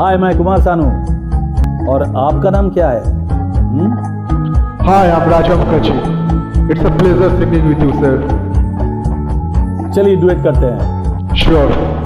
हाय मैं कुमार सानू। और आपका नाम क्या है? हम्म? हाय आप Raja Mukherjee. It's a pleasure singing with you sir चलिए डुएट करते हैं। Sure sure.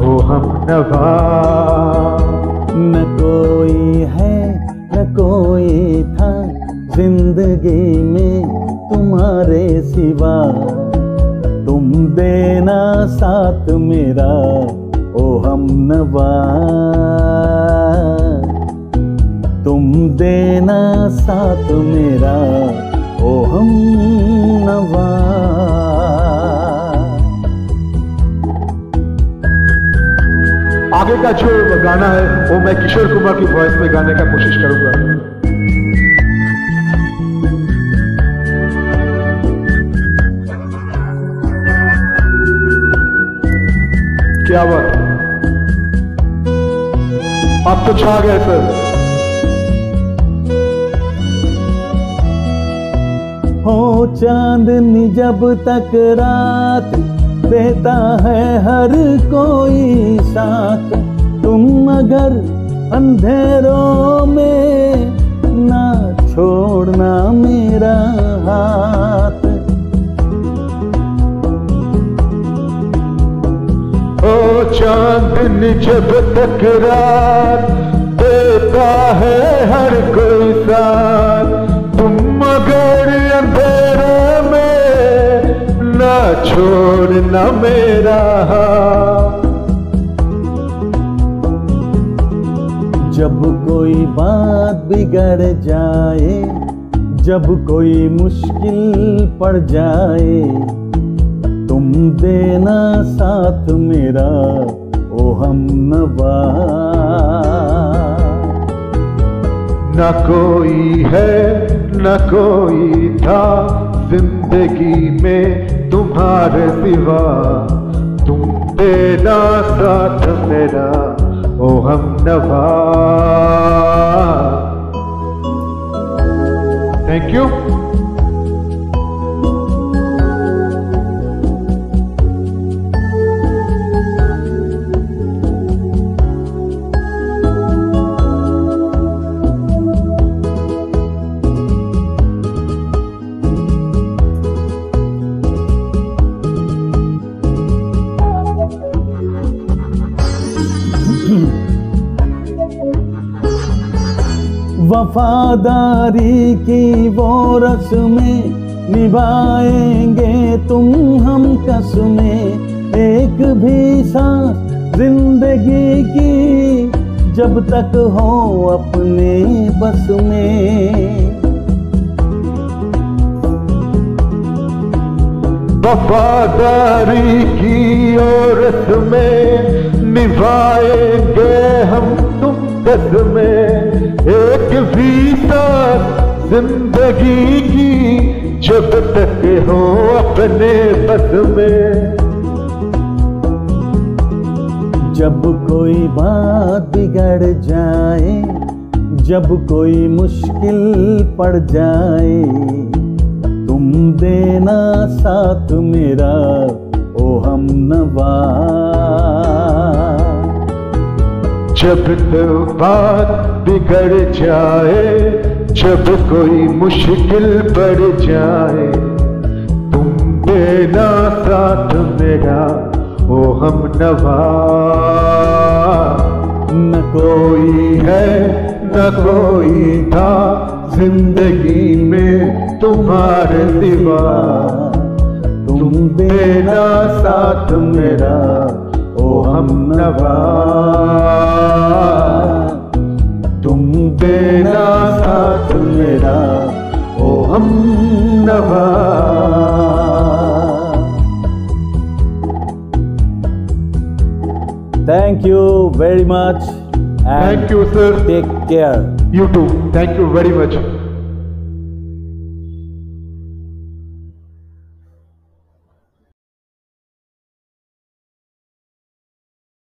ओ हम नवा। न कोई है, न कोई था ज़िंदगी में तुम्हारे सिवा। तुम देना साथ मेरा, ओ हम नवा। तुम देना साथ मेरा, ओ हम आगे का जो गाना है, वो मैं किशोर कुमार की वॉइस में गाने का कोशिश करूँगा। क्या बात? आप तो छा गए सर। हो चांदनी जब तक रात देता है हर कोई साथ। तुम अगर अंधेरों में ना छोड़ना मेरा हाथ। ओ चांदन जब तक रात देता है हर कोई साथ। तुम मगर अंधेरे छोड़ना मेरा जब कोई बात बिगड़ जाए, जब कोई मुश्किल पड़ जाए, तुम देना साथ मेरा, ओ हम नवा। न कोई है, न कोई था ज़िंदगी में तुम्हारे सिवा तुम देना साथ मेरा ओ हम नवा। थैंक यू वफादारी की वो रस्में निभाएँगे तुम हम कसमें एक भी सांस ज़िंदगी की जब तक हो अपने बस में। वफादारी की और में निभाएँगे हम तुम कसमें ज़िंदगी की जब तक हो अपने बस में। जब कोई बात बिगड़ जाए जब कोई मुश्किल पड़ जाए तुम देना साथ मेरा ओ हम नवा। जब तो बात बिगड़ जाए जब कोई मुश्किल पड़ जाए, तुम देना साथ मेरा, ओ हम नवा। न कोई है, न कोई था ज़िंदगी में तुम्हारे सिवा। तुम देना साथ मेरा, ओ हम नवा। तुम देना हम नवा Thank you very much. and Thank you, sir. Take care. You too. Thank you very much.